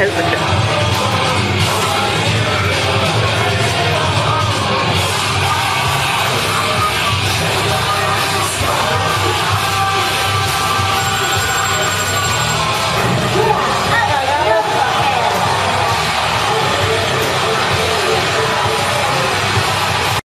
手作りです